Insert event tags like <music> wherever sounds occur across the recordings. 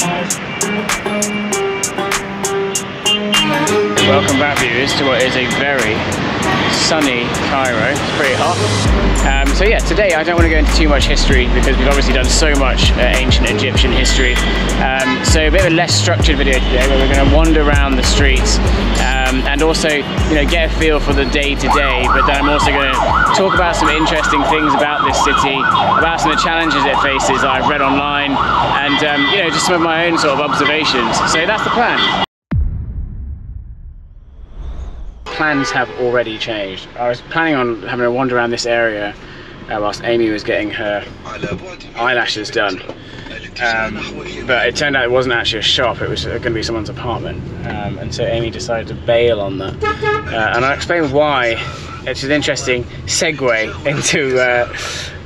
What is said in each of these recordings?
Bye. Welcome back viewers to what is a very sunny Cairo. It's pretty hot. Um, so yeah, today I don't want to go into too much history because we've obviously done so much uh, ancient Egyptian history. Um, so a bit of a less structured video today where we're going to wander around the streets um, and also you know get a feel for the day to day. But then I'm also going to talk about some interesting things about this city, about some of the challenges it faces that I've read online, and um, you know just some of my own sort of observations. So that's the plan. Plans have already changed. I was planning on having a wander around this area uh, whilst Amy was getting her eyelashes done. Um, but it turned out it wasn't actually a shop, it was going to be someone's apartment. Um, and so Amy decided to bail on that. Uh, and I'll explain why. It's an interesting segue into uh,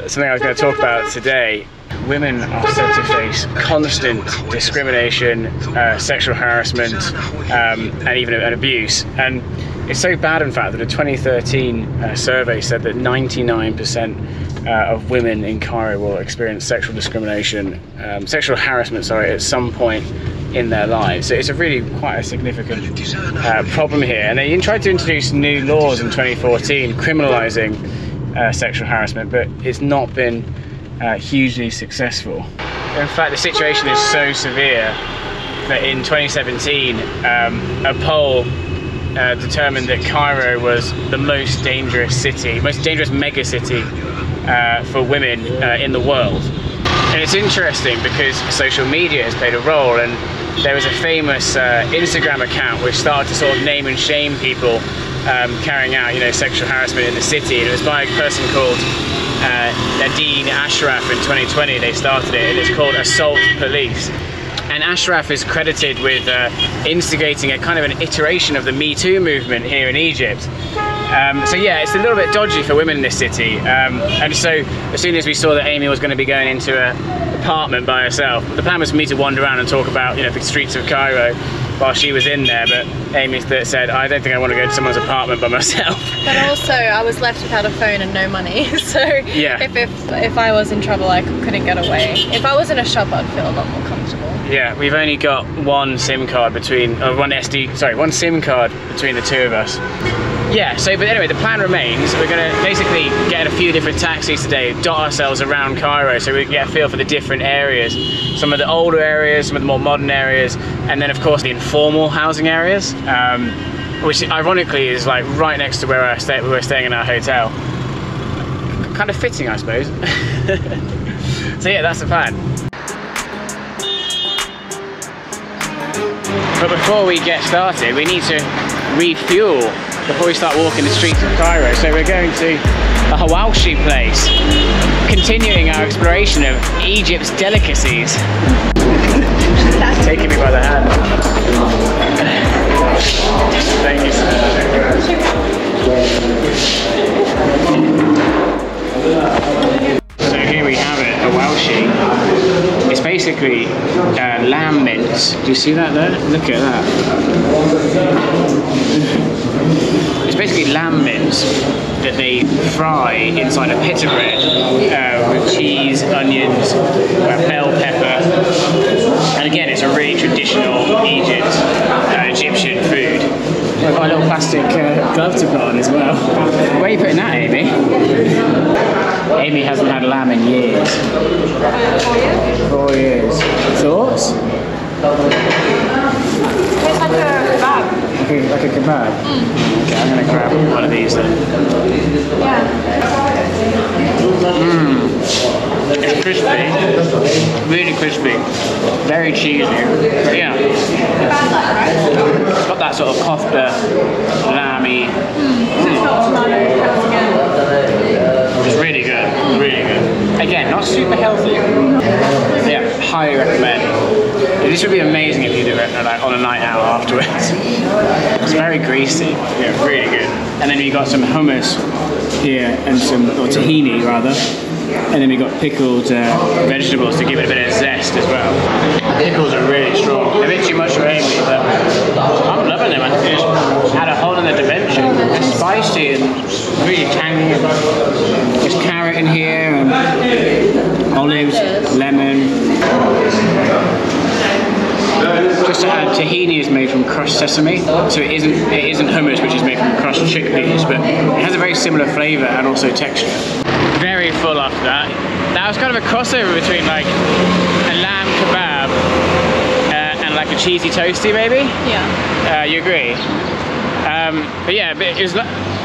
something I was going to talk about today. Women are said to face constant discrimination, uh, sexual harassment, um, and even abuse. And it's so bad, in fact, that a 2013 uh, survey said that 99% uh, of women in Cairo will experience sexual discrimination, um, sexual harassment, sorry, at some point in their lives. So it's a really quite a significant uh, problem here. And they tried to introduce new laws in 2014 criminalising uh, sexual harassment, but it's not been uh, hugely successful. In fact, the situation is so severe that in 2017, um, a poll uh, determined that Cairo was the most dangerous city, most dangerous mega city uh, for women uh, in the world. And it's interesting because social media has played a role and there was a famous uh, Instagram account which started to sort of name and shame people um, carrying out, you know, sexual harassment in the city. And it was by a person called uh, Nadine Ashraf in 2020. They started it, and it's called Assault Police Ashraf is credited with uh, instigating a kind of an iteration of the Me Too movement here in Egypt. Um, so yeah, it's a little bit dodgy for women in this city. Um, and so as soon as we saw that Amy was going to be going into an apartment by herself, the plan was for me to wander around and talk about you know the streets of Cairo while she was in there. But Amy said, I don't think I want to go to someone's apartment by myself. <laughs> But also, I was left without a phone and no money. <laughs> So yeah. if, if, if I was in trouble, I couldn't get away. If I was in a shop, I'd feel a lot more. Yeah, we've only got one SIM card between, uh, one SD, sorry, one SIM card between the two of us. Yeah, so, but anyway, the plan remains. We're gonna basically get a few different taxis today, dot ourselves around Cairo so we can get a feel for the different areas. Some of the older areas, some of the more modern areas, and then of course the informal housing areas, um, which ironically is like right next to where I stay, we were staying in our hotel. Kind of fitting, I suppose. <laughs> so yeah, that's the plan. But before we get started, we need to refuel before we start walking the streets of Cairo. So we're going to a Hawawshi place, continuing our exploration of Egypt's delicacies. <laughs> Taking me by the hand. Thank you, So here we have it, a Basically uh, lamb mince. Do you see that there? Look at that. It's basically lamb mince that they fry inside a pita bread uh, with cheese, onions, uh, bell pepper. And again, it's a really traditional Egypt, uh, Egyptian food. I've got a little plastic uh, glove to put on as well. Where are you putting that, Amy? Amy hasn't had lamb in years. Four years? Four years. Thoughts? Tastes like a kebab. Like a, like a kebab? Okay, I'm gonna grab one of these then. Yeah. Crispy, really crispy, very cheesy. But yeah, it's got that sort of kofta, lamby. Hmm. It's really good, really good. Again, not super healthy. Yeah, highly recommend. This would be amazing if you do it like, on a night out afterwards. <laughs> It's very greasy, yeah, really good. And then you got some hummus here and some, or tahini rather. And then we got pickled uh, vegetables to give it a bit of zest as well. Pickles are really strong. A bit too much for but I'm loving them. It just had a whole other dimension. It's spicy and really tangy. There's carrot in here and olives, lemon. just to add, tahini is made from crushed sesame, so it isn't it isn't hummus, which is made from crushed chickpeas, but it has a very similar flavour and also texture. Very full after that. That was kind of a crossover between like a lamb kebab uh, and like a cheesy toasty, maybe. Yeah. Uh, you agree? Um, but yeah, but it was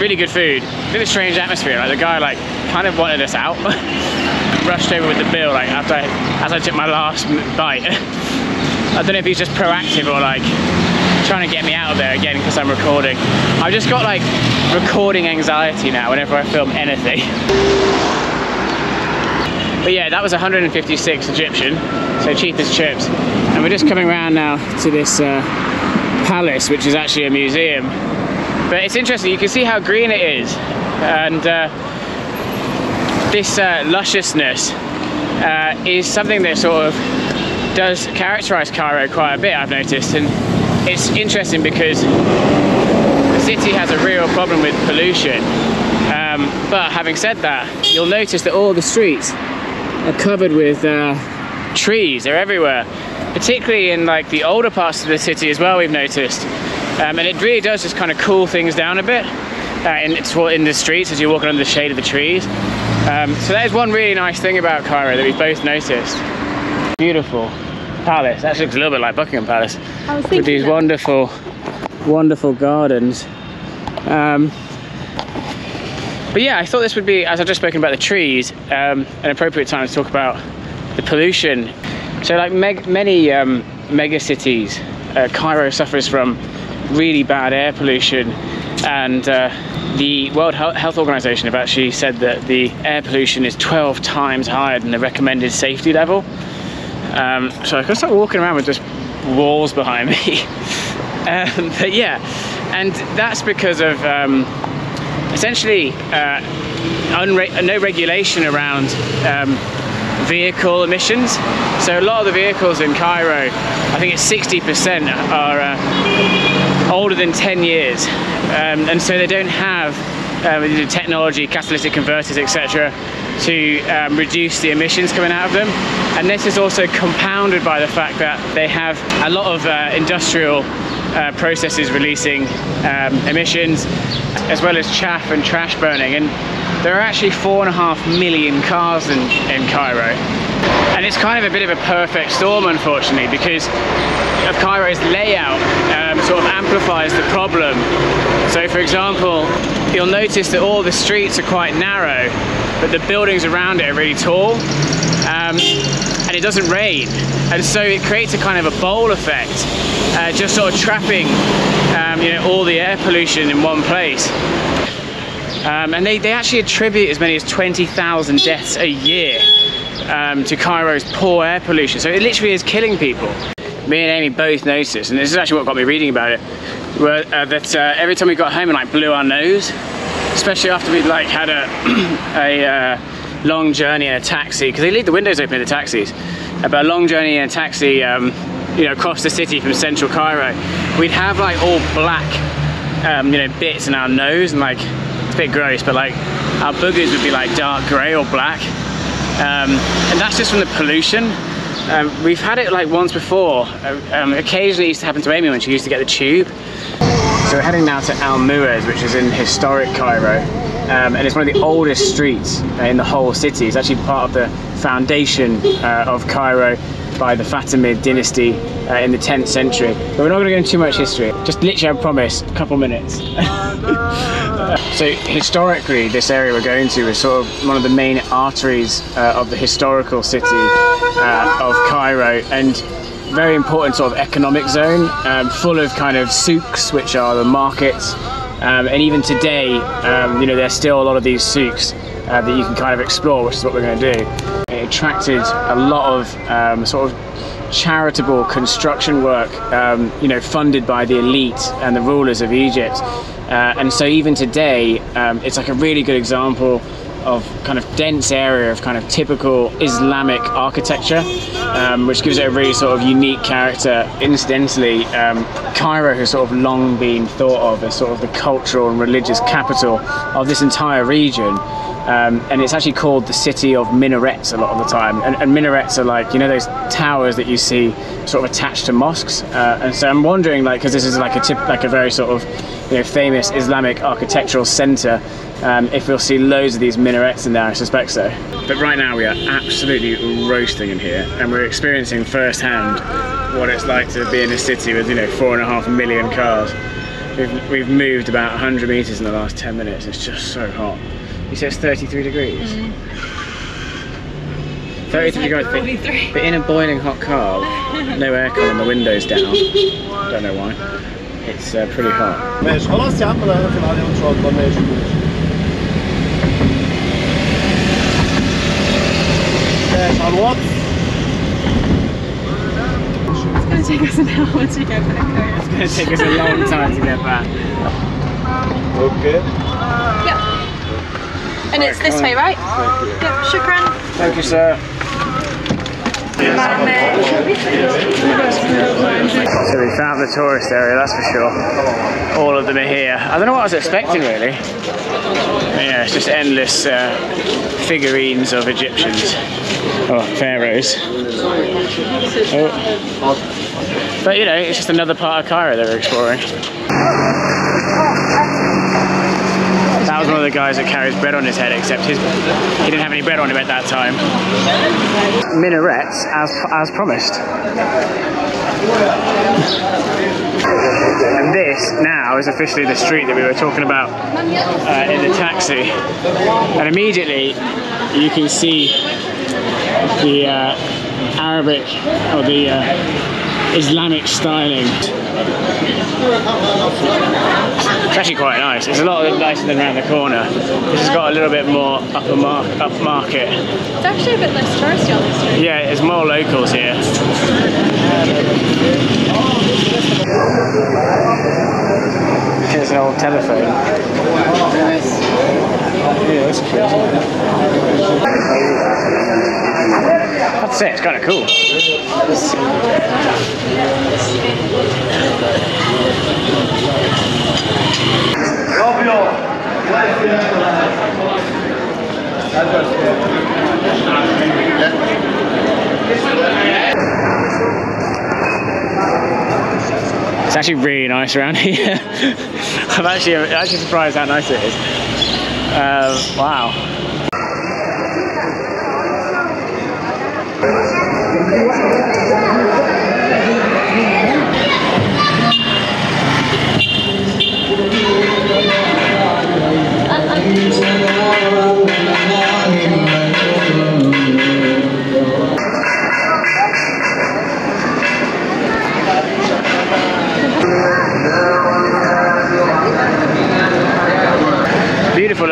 really good food. A Bit of a strange atmosphere. Like the guy like kind of wanted us out. <laughs> Rushed over with the bill like after I, as I took my last bite. <laughs> I don't know if he's just proactive or like trying to get me out of there again because I'm recording. I've just got like recording anxiety now whenever I film anything. <laughs> But yeah, that was 156 Egyptian, so cheap as chips. And we're just coming around now to this uh, palace, which is actually a museum. But it's interesting, you can see how green it is. And uh, this uh, lusciousness uh, is something that sort of does characterize Cairo quite a bit, I've noticed. And it's interesting because the city has a real problem with pollution. Um, but having said that, you'll notice that all the streets are covered with uh, trees, they're everywhere. Particularly in like the older parts of the city as well, we've noticed. Um, and it really does just kind of cool things down a bit uh, in, in the streets as you're walking under the shade of the trees. Um, so that is one really nice thing about Cairo that we've both noticed. Beautiful palace. That looks a little bit like Buckingham Palace. with these that. wonderful, wonderful gardens. Um, but yeah, I thought this would be, as I've just spoken about the trees, um, an appropriate time to talk about the pollution. So like meg- many um, mega cities, uh, Cairo suffers from really bad air pollution and uh, the World Health Organization have actually said that the air pollution is 12 times higher than the recommended safety level. Um, so I can start walking around with just walls behind <laughs> me. um, but yeah, and that's because of um, essentially uh, no regulation around um, vehicle emissions. So a lot of the vehicles in Cairo, I think it's 60% are uh, older than 10 years, um, and so they don't have um, the technology, catalytic converters, etc., to um, reduce the emissions coming out of them. And this is also compounded by the fact that they have a lot of uh, industrial uh, processes releasing um, emissions, as well as chaff and trash burning. And there are actually four and a half million cars in, in Cairo. And it's kind of a bit of a perfect storm, unfortunately, because of Cairo's layout um, sort of amplifies the problem. So, for example, you'll notice that all the streets are quite narrow, but the buildings around it are really tall. Um, and it doesn't rain. And so it creates a kind of a bowl effect, uh, just sort of trapping um, you know, all the air pollution in one place. Um, and they, they actually attribute as many as 20,000 deaths a year um, to Cairo's poor air pollution. So it literally is killing people. Me and Amy both noticed, and this is actually what got me reading about it, were, uh, that uh, every time we got home and like blew our nose, especially after we'd like had a, <clears throat> a uh, long journey in a taxi, because they leave the windows open in the taxis, uh, but a long journey in a taxi, um, you know, across the city from central Cairo, we'd have like all black, um, you know, bits in our nose, and like it's a bit gross, but like our boogers would be like dark grey or black, um, and that's just from the pollution. Um, we've had it like once before. Uh, Um, occasionally it used to happen to Amy when she used to get the tube. So we're heading now to Al Moez, which is in historic Cairo. Um, and it's one of the oldest streets uh, in the whole city. It's actually part of the foundation uh, of Cairo by the Fatimid dynasty uh, in the 10th century. But we're not going to go into too much history. Just literally, I promise, a couple minutes. <laughs> So historically, this area we're going to is sort of one of the main arteries uh, of the historical city uh, of Cairo, and very important sort of economic zone, um, full of kind of souks, which are the markets. Um, and even today, um, you know, there's still a lot of these souks uh, that you can kind of explore, which is what we're going to do. It attracted a lot of um, sort of charitable construction work, um, you know, funded by the elite and the rulers of Egypt. Uh, and so even today, um, it's like a really good example of kind of dense area of kind of typical Islamic architecture, um, which gives it a really sort of unique character. Incidentally, um, Cairo has sort of long been thought of as sort of the cultural and religious capital of this entire region. Um, and it's actually called the city of minarets a lot of the time. And, and minarets are like you know those towers that you see sort of attached to mosques. Uh, and so I'm wondering, like, because this is like a tip, like a very sort of you know famous Islamic architectural centre. Um, if we'll see loads of these minarets in there, I suspect so. But right now we are absolutely roasting in here, and we're experiencing firsthand what it's like to be in a city with you know four and a half million cars. We've, we've moved about 100 meters in the last 10 minutes. It's just so hot. He says 33 degrees. Mm. 33 degrees, but, but, in a boiling hot car, <laughs> no aircon and the windows down. <laughs> Don't know why. It's uh, pretty hot. It's gonna take us an hour to get back there. It's gonna take us a long time to get back. Okay. Yeah. And it's this way, right? Yep, shukran. Thank you, sir. So we found the tourist area, that's for sure. All of them are here. I don't know what I was expecting really. Yeah, it's just endless uh, figurines of Egyptians. Oh, pharaohs. Oh. But you know, it's just another part of Cairo that we're exploring. Was one of the guys that carries bread on his head, except his he didn't have any bread on him at that time. Minarets, as as promised. And this now is officially the street that we were talking about uh, in the taxi. And immediately you can see the uh, Arabic or the uh, Islamic styling. It's actually quite nice. It's a lot nicer than around the corner. This has got a little bit more upper mark, up market. It's actually a bit less touristy on this street. Yeah, there's more locals here. Here's an old telephone. Yeah, that's crazy. That's it, it's kind of cool. It's actually really nice around <laughs> here. I'm actually I'm actually surprised how nice it is. Uh, wow.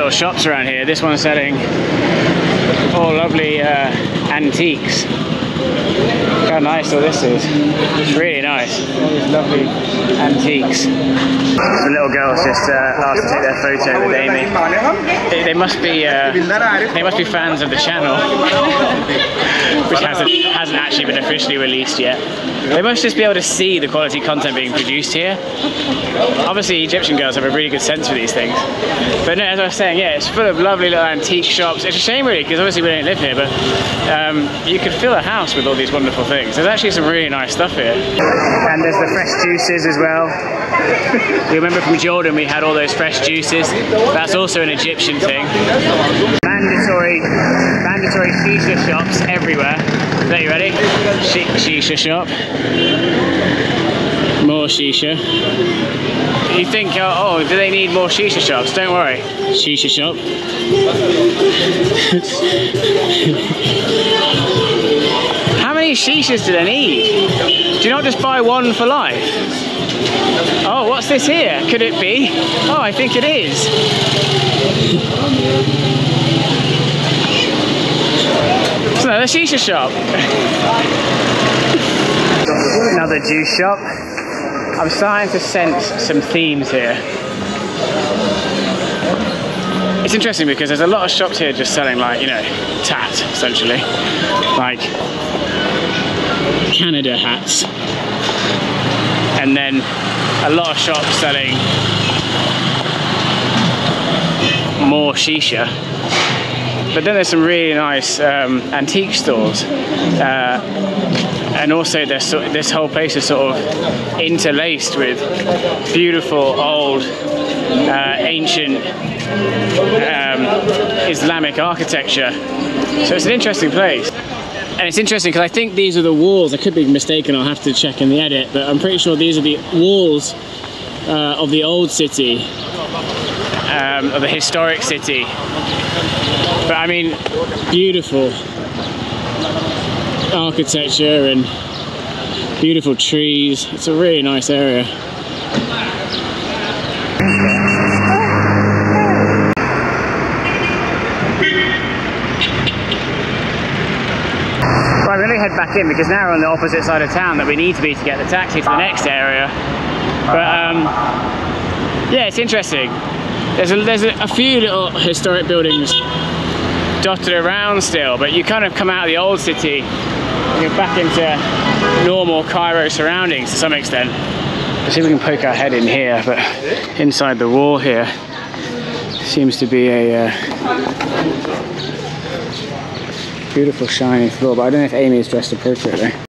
Little shops around here. This one's selling all lovely uh, antiques. Look how nice all this is. It's really nice. All these lovely antiques. The little girls just uh, asked to take their photo with Amy. They, they must be uh, they must be fans of the channel, <laughs> which hasn't hasn't actually been officially released yet. They must just be able to see the quality content being produced here. Obviously, Egyptian girls have a really good sense for these things. But no, as I was saying, yeah, it's full of lovely little antique shops. It's a shame, really, because obviously we don't live here, but um, you could fill a house with all these wonderful things. There's actually some really nice stuff here. And there's the fresh juices as well. You remember from Jordan we had all those fresh juices. That's also an Egyptian thing. Mandatory, mandatory shisha shops everywhere. Are you ready? Shi- shisha shop. More shisha. You think, oh, oh, do they need more shisha shops? Don't worry. Shisha shop. <laughs> How many shishas do they need? Do you not just buy one for life? Oh, what's this here? Could it be? Oh, I think it is. It's another shisha shop. Another juice shop. I'm starting to sense some themes here. It's interesting because there's a lot of shops here just selling like, you know, tat, essentially. Like Canada hats. And then a lot of shops selling more shisha. But then there's some really nice um, antique stores. Uh, and also this, this whole place is sort of interlaced with beautiful old uh, ancient um, Islamic architecture. So it's an interesting place. And it's interesting because I think these are the walls. I could be mistaken. I'll have to check in the edit, but I'm pretty sure these are the walls uh, of the old city, um, of a historic city. But I mean, beautiful architecture and beautiful trees. It's a really nice area. We're going to head back in because now we're on the opposite side of town that we need to be to get the taxi to the next area. But um, yeah, it's interesting. There's a, there's a, few little historic buildings dotted around still, but you kind of come out of the old city and you're back into normal Cairo surroundings to some extent. Let's see if we can poke our head in here, but inside the wall here seems to be a uh, beautiful shiny floor, but I don't know if Amy is dressed appropriately.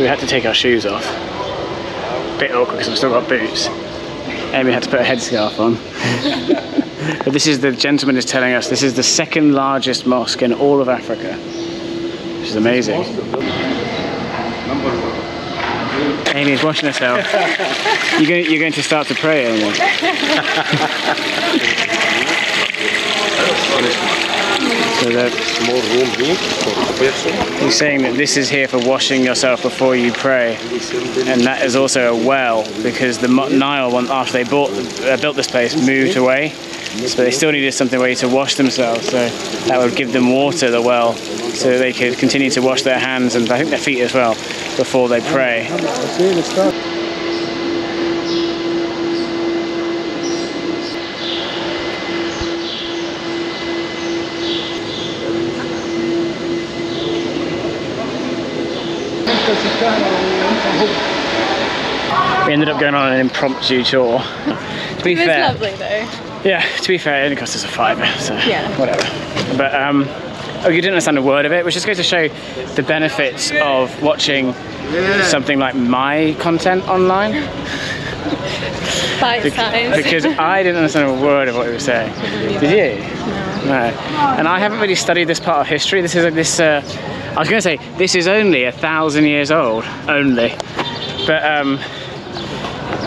So we had to take our shoes off. A Bit awkward because I've still got boots. Amy had to put a headscarf on. <laughs> but this is the gentleman is telling us this is the second largest mosque in all of Africa. Which is amazing. Amy's washing herself. You're going, you're going to start to pray, Amy. <laughs> So that More room here for he's saying that this is here for washing yourself before you pray, and that is also a well because the Nile, after they bought, uh, built this place, moved away, so they still needed something way to wash themselves. So that would give them water, the well, so they could continue to wash their hands and I think their feet as well before they pray. We ended up going on an impromptu tour. to be It was fair, lovely though. yeah, to be fair, it only cost us a fiver, so Yeah. whatever. But um, oh, you didn't understand a word of it, which just goes to show the benefits of watching something like my content online. Bec- size. because I didn't understand a word of what he was saying. Did you? No. And I haven't really studied this part of history. This is a, this. Uh, I was going to say this is only a thousand years old, only. But um,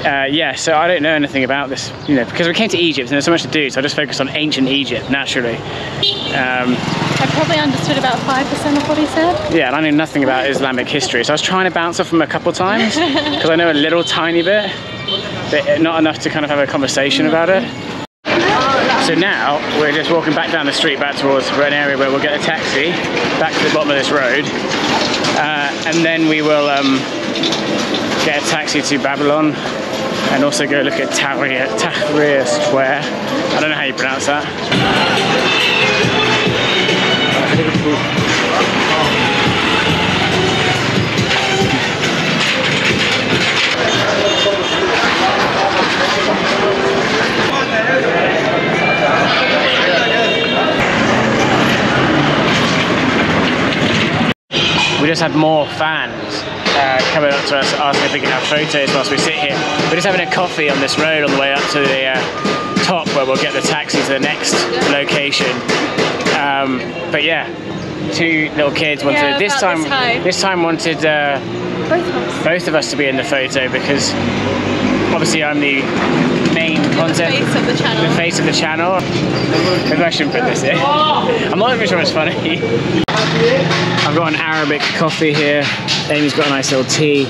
uh, yeah, so I don't know anything about this, you know, because we came to Egypt and there's so much to do. So I just focused on ancient Egypt naturally. Um, I probably understood about 5% of what he said. yeah, and I knew nothing about Islamic history, so I was trying to bounce off him a couple times because I know a little tiny bit, but not enough to kind of have a conversation about it. So now we're just walking back down the street, back towards an area where we'll get a taxi back to the bottom of this road, uh, and then we will um, get a taxi to Babylon and also go look at Tahrir, Tahrir Square. I don't know how you pronounce that. Just had more fans uh, coming up to us asking if we can have photos whilst we sit here. We're just having a coffee on this road on the way up to the uh, top where we'll get the taxi to the next location. Um, but yeah, two little kids wanted Yeah, this time. this height. This time wanted uh, Both of us. both of us to be in the photo because obviously I'm the main content face of the channel. the face of the channel. Maybe I shouldn't put this in. I'm not even sure it's funny. I've got an Arabic coffee here. Amy's got a nice little tea.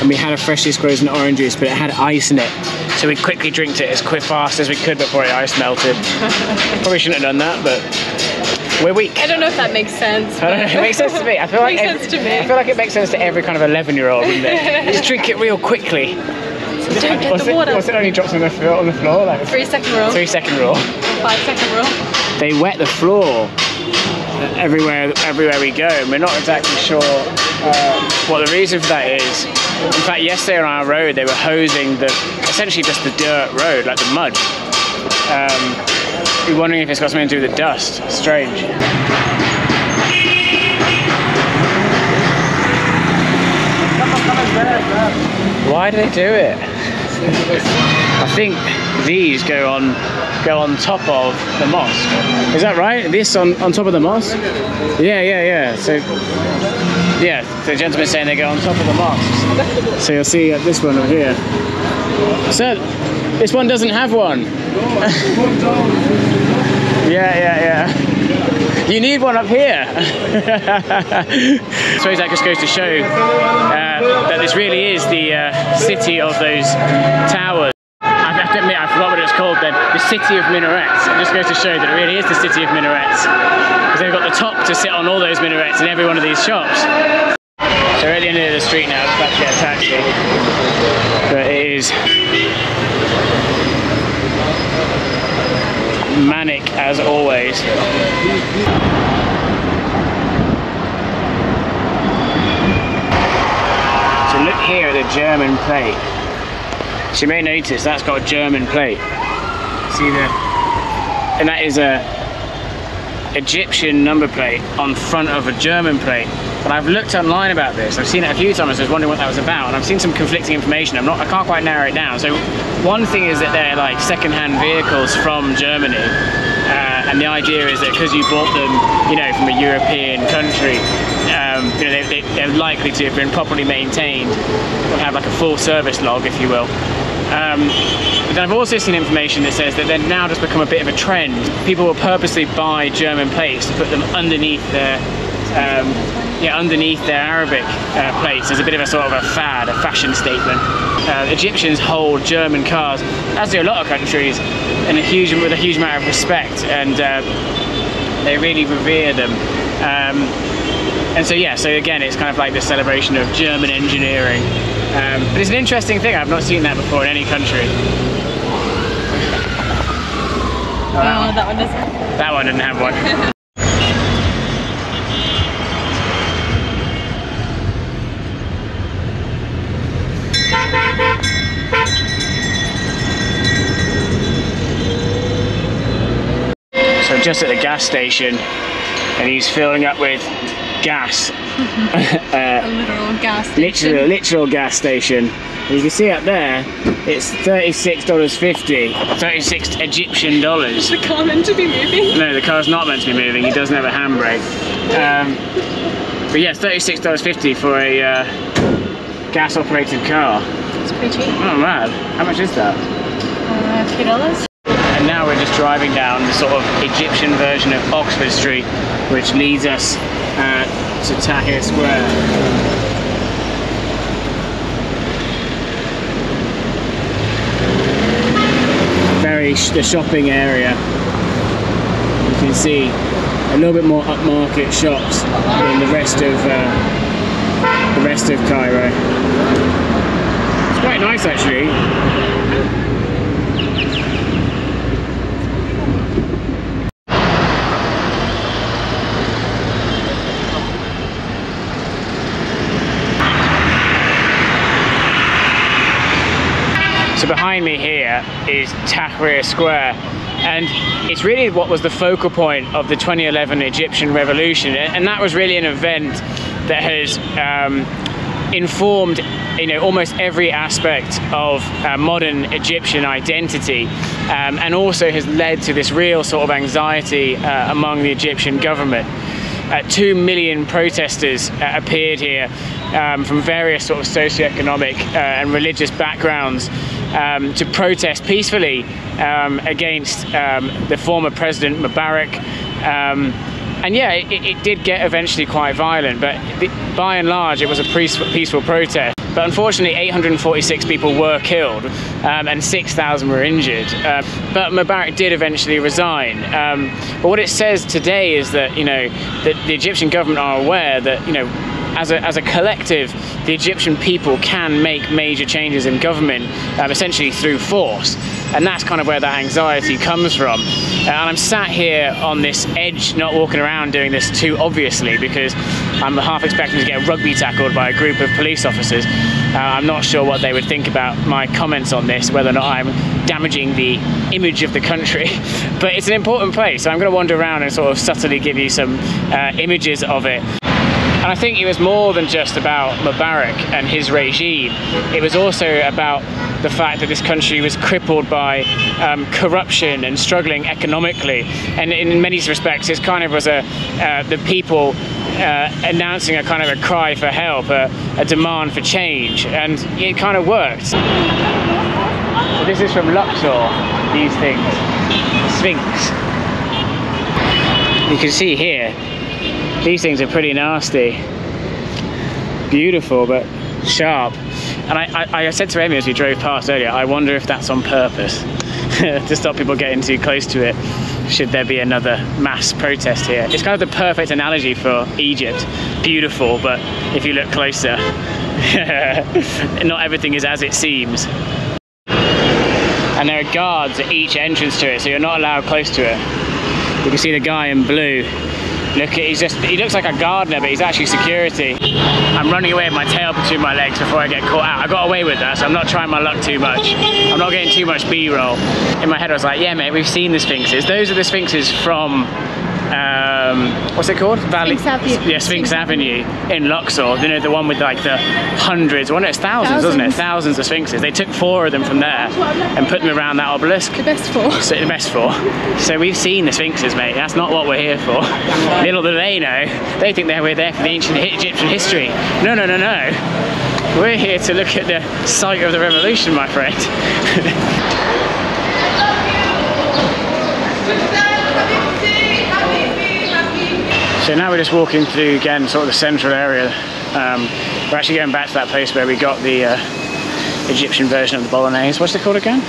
And we had a freshly squeezed orange juice, but it had ice in it. So we quickly drinked it as quick fast as we could before the ice melted. <laughs> Probably shouldn't have done that, but we're weak. I don't know if that makes sense. I don't know, it makes sense to me. I feel like Makes ev- sense to me. I feel like it makes sense to every kind of 11 year old, wouldn't it? <laughs> Just drink it real quickly. Don't get What's the it, water. what's it only drops on the floor, on the floor? Like Three second rule. three second rule. Five second rule. They wet the floor everywhere everywhere we go, and we're not exactly sure uh, what the reason for that is. In fact, yesterday on our road, they were hosing the essentially just the dirt road, like the mud. Um, we're wondering if it's got something to do with the dust. Strange. Why do they do it? I think these go on go on top of the mosque. Is that right? This on, on top of the mosque? Yeah, yeah, yeah. So yeah, the gentleman's saying they go on top of the mosque. So you'll see uh, this one over here. So this one doesn't have one. <laughs> yeah, yeah, yeah. You need one up here. <laughs> I suppose that just goes to show uh, that this really is the uh, city of those towers. I to admit, I forgot what it's called then. The city of minarets. It just goes to show that it really is the city of minarets. Because they've got the top to sit on all those minarets in every one of these shops. So we're at the end of the street now, it's get a taxi. But it is manic as always. So look here at the German plate. So you may notice that's got a German plate. See the, and that is a Egyptian number plate on front of a German plate. But I've looked online about this. I've seen it a few times. I was wondering what that was about, and I've seen some conflicting information. I'm not. I can't quite narrow it down. So one thing is that they're like second-hand vehicles from Germany, uh, and the idea is that because you bought them, you know, from a European country, um, you know, they, they, they're likely to have been properly maintained, or have like a full service log, if you will. Um, but then I've also seen information that says that they've now just become a bit of a trend. People will purposely buy German plates to put them underneath their um, yeah, underneath their Arabic uh, plates as a bit of a sort of a fad, a fashion statement. Uh, Egyptians hold German cars, as do a lot of countries, in a huge with a huge amount of respect, and uh, they really revere them. Um, and so yeah, so again, it's kind of like this celebration of German engineering. Um, but it's an interesting thing. I've not seen that before in any country. Oh, that one doesn't. That one didn't have one. <laughs> so just at the gas station, and he's filling up with gas. <laughs> A literal gas station. literal, literal gas station. You can see up there, it's $36.50, 36 Egyptian dollars. The car meant to be moving. No, the car's not meant to be moving. He doesn't have a handbrake. Um, but yeah, thirty-six dollars fifty for a uh, gas-operated car. It's pretty cheap. Oh man, how much is that? Uh, two dollars. And now we're just driving down the sort of Egyptian version of Oxford Street, which leads us uh, to Tahrir Square. Very sh- the shopping area. You can see a little bit more upmarket shops than the rest of uh, the rest of Cairo. It's quite nice actually. So behind me here is Tahrir Square and it's really what was the focal point of the 2011 Egyptian revolution and that was really an event that has um, informed you know almost every aspect of uh, modern Egyptian identity um, and also has led to this real sort of anxiety uh, among the Egyptian government. Uh, two million protesters uh, appeared here um, from various sort of socioeconomic uh, and religious backgrounds um, to protest peacefully um, against um, the former president Mubarak. Um, and yeah, it, it did get eventually quite violent, but by and large, it was a peaceful, peaceful protest. But unfortunately, 846 people were killed um, and 6,000 were injured. Uh, but Mubarak did eventually resign. Um, but what it says today is that you know that the Egyptian government are aware that you know as a, as a collective, the Egyptian people can make major changes in government, um, essentially through force. and that's kind of where that anxiety comes from. Uh, and I'm sat here on this edge, not walking around doing this too obviously because I'm half expecting to get rugby tackled by a group of police officers. Uh, I'm not sure what they would think about my comments on this, whether or not I'm damaging the image of the country. <laughs> but it's an important place, so I'm going to wander around and sort of subtly give you some uh, images of it. And I think it was more than just about Mubarak and his regime. It was also about the fact that this country was crippled by um, corruption and struggling economically. And in many respects, it kind of was a uh, the people uh, announcing a kind of a cry for help, a, a demand for change, and it kind of worked. So this is from Luxor. These things, the Sphinx. You can see here these things are pretty nasty. Beautiful, but sharp. And I, I, I, said to Amy as we drove past earlier, I wonder if that's on purpose <laughs> to stop people getting too close to it should there be another mass protest here. It's kind of the perfect analogy for Egypt. Beautiful, but if you look closer, <laughs> not everything is as it seems. And there are guards at each entrance to it, so you're not allowed close to it. You can see the guy in blue Look, he's just, he looks like a gardener, but he's actually security. I'm running away with my tail between my legs before I get caught out. I got away with that, so I'm not trying my luck too much. I'm not getting too much B-roll. In my head, I was like, yeah, mate, we've seen the Sphinxes. Those are the Sphinxes from um, what's it called? Valley. Sphinx Avenue. Yeah, Sphinx, Sphinx Avenue in Luxor. You know, the one with like the hundreds, well, no, it's thousands, thousands, wasn't it? Thousands of Sphinxes. They took four of them from there and put them around that obelisk. The best four. So, the best four. So we've seen the Sphinxes, mate. That's not what we're here for. Little do they know, they think that we're there for the ancient Egyptian history. No, no, no, no. We're here to look at the site of the revolution, my friend. <laughs> So now we're just walking through again sort of the central area. Um, we're actually going back to that place where we got the uh, Egyptian version of the bolognese. What's it called again?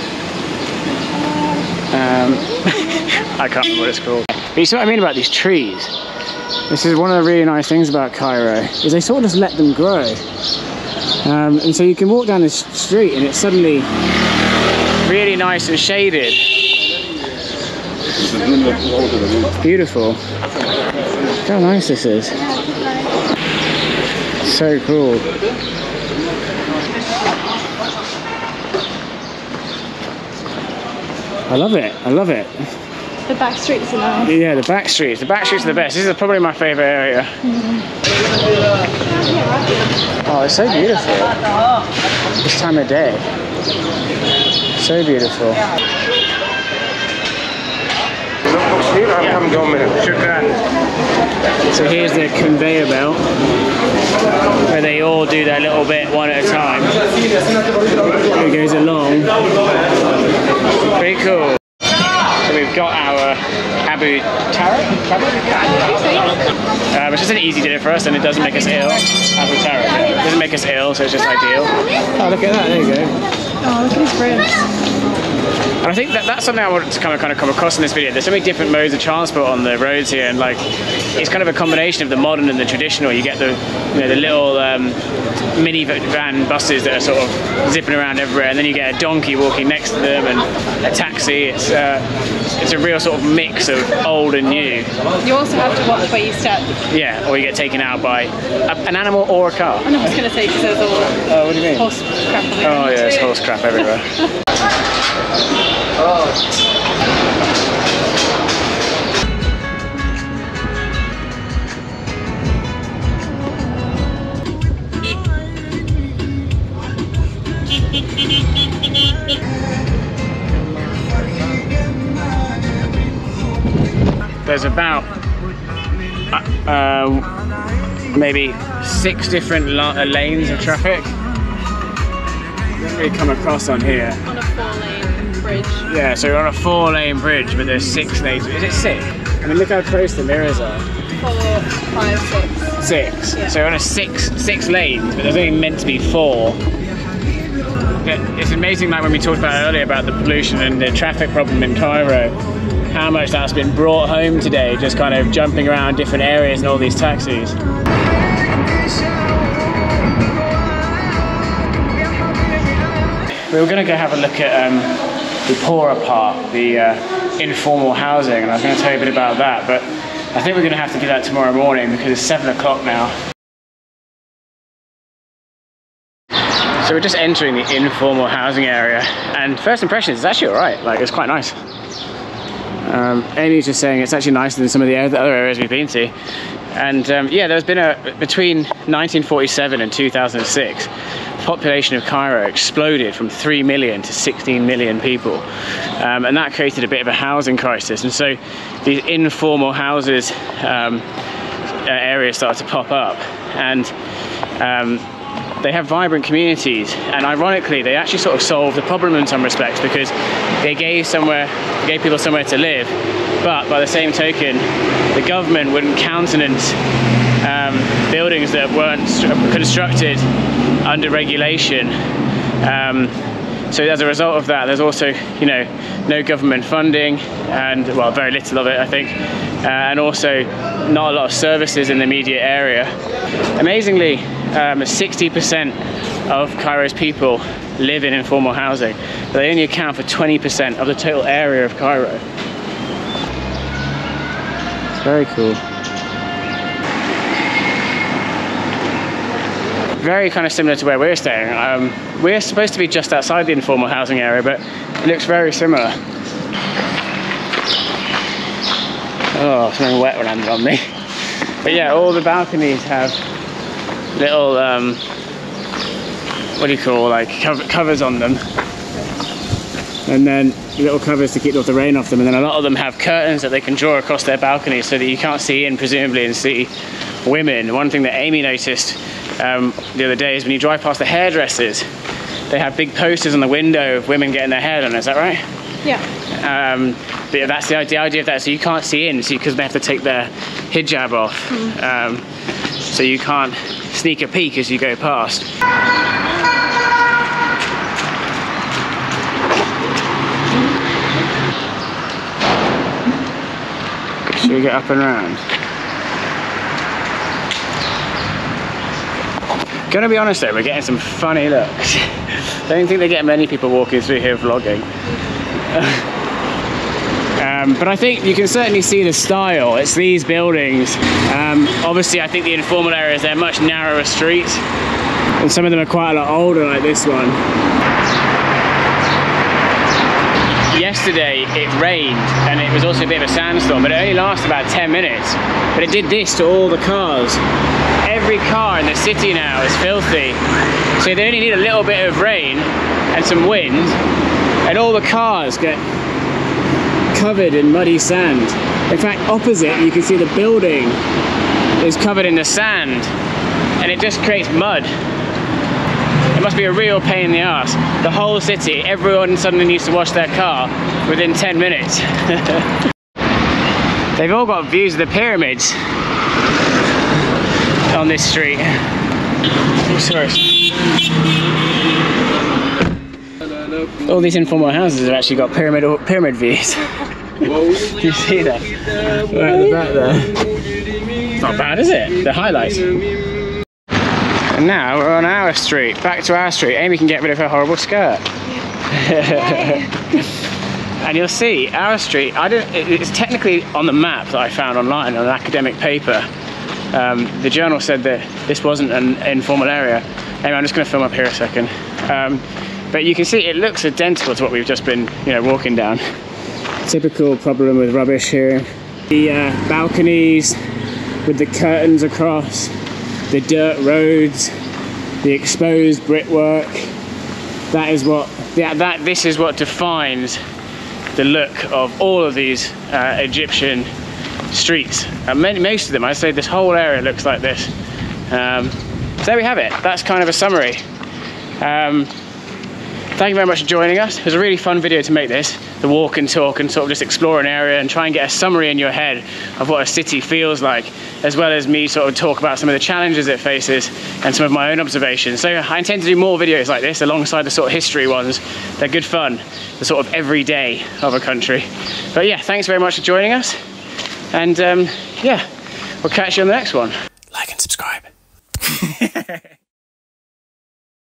Um, <laughs> I can't remember what it's called. But you see what I mean about these trees? This is one of the really nice things about Cairo, is they sort of just let them grow. Um, and so you can walk down this street and it's suddenly really nice and shaded. It's beautiful. Look how nice this is. So cool. I love it. I love it. The back streets are nice. Yeah, the back streets. The back streets are the best. This is probably my favourite area. Mm. Oh, it's so beautiful. This time of day. So beautiful. So here's the conveyor belt where they all do their little bit one at a time. It goes along. Pretty cool. So we've got our Abu Tara? Um, it's just an easy dinner for us and it doesn't make us ill. Abu Tara, yeah. It doesn't make us ill, so it's just ideal. Oh, look at that, there you go. Oh, look at his ribs. And I think that that's something I wanted to kind of kind of come across in this video. There's so many different modes of transport on the roads here, and like it's kind of a combination of the modern and the traditional. You get the you know the little um, minivan buses that are sort of zipping around everywhere, and then you get a donkey walking next to them and a taxi. It's uh, it's a real sort of mix of old and new. You also have to watch where you step. Yeah, or you get taken out by a, an animal or a car. I was going to say because there's all oh, what do you mean? horse crap. Oh yeah, there's horse crap everywhere. <laughs> There's about uh, uh, maybe six different uh, lanes of traffic. Don't really come across on here. On bridge. Yeah, so we're on a four lane bridge, but there's six lanes. Is it six? I mean, look how close the mirrors are. Four, five, six. Six. Yeah. So we're on a six six lanes, but there's only meant to be four. It's amazing, like when we talked about earlier about the pollution and the traffic problem in Cairo, how much that's been brought home today, just kind of jumping around different areas and all these taxis. We were going to go have a look at um, the poorer part, the uh, informal housing, and I was going to tell you a bit about that, but I think we're going to have to do that tomorrow morning because it's seven o'clock now. So we're just entering the informal housing area, and first impressions, it's actually all right. Like it's quite nice. Um, Amy's just saying it's actually nicer than some of the other areas we've been to. And um, yeah, there's been a between 1947 and 2006, population of Cairo exploded from 3 million to 16 million people, um, and that created a bit of a housing crisis. And so these informal houses um, uh, areas started to pop up, and um, they have vibrant communities. And ironically they actually sort of solved the problem in some respects because they gave somewhere gave people somewhere to live. But by the same token the government wouldn't countenance um, buildings that weren't constructed under regulation um, so as a result of that there's also you know no government funding and well very little of it I think uh, and also not a lot of services in the immediate area amazingly 60% um, of Cairo's people live in informal housing, but they only account for 20% of the total area of Cairo. It's very cool. Very kind of similar to where we're staying. Um, we're supposed to be just outside the informal housing area, but it looks very similar. Oh, something wet landed on me. But yeah, all the balconies have little um, what do you call like covers on them and then little covers to keep the rain off them and then a lot of them have curtains that they can draw across their balconies so that you can't see in presumably and see women one thing that Amy noticed um, the other day is when you drive past the hairdressers they have big posters on the window of women getting their hair done is that right yeah um, but that's the idea, the idea of that so you can't see in because so they have to take their hijab off mm. um, so you can't sneak a peek as you go past. Should we get up and round? Gonna be honest though, we're getting some funny looks. <laughs> Don't think they get many people walking through here vlogging. <laughs> Um, but I think you can certainly see the style. It's these buildings. Um, obviously, I think the informal areas, they're much narrower streets. And some of them are quite a lot older, like this one. Yesterday, it rained, and it was also a bit of a sandstorm, but it only lasted about 10 minutes. But it did this to all the cars. Every car in the city now is filthy. So they only need a little bit of rain and some wind, and all the cars get covered in muddy sand. In fact, opposite, you can see the building is covered in the sand and it just creates mud. Must be a real pain in the ass. The whole city, everyone suddenly needs to wash their car within 10 minutes. <laughs> They've all got views of the pyramids on this street. Oh, sorry. All these informal houses have actually got pyramid pyramid views. <laughs> you see that? Right at the back there. It's not bad, is it? The highlights. And now we're on our street, back to our street. Amy can get rid of her horrible skirt. <laughs> and you'll see our street, I don't, it's technically on the map that I found online on an academic paper. Um, the journal said that this wasn't an informal area. Anyway, I'm just going to film up here a second. Um, but you can see it looks identical to what we've just been, you know, walking down. Typical problem with rubbish here. The uh, balconies with the curtains across, the dirt roads, the exposed brickwork. That is what, yeah, that, this is what defines the look of all of these uh, Egyptian streets. And many, most of them, I say this whole area looks like this. Um, so there we have it. That's kind of a summary. Um, Thank you very much for joining us. It was a really fun video to make this, the walk and talk and sort of just explore an area and try and get a summary in your head of what a city feels like, as well as me sort of talk about some of the challenges it faces and some of my own observations. So I intend to do more videos like this alongside the sort of history ones. They're good fun, the sort of everyday of a country. But yeah, thanks very much for joining us. And um, yeah, we'll catch you on the next one. Like and subscribe. <laughs>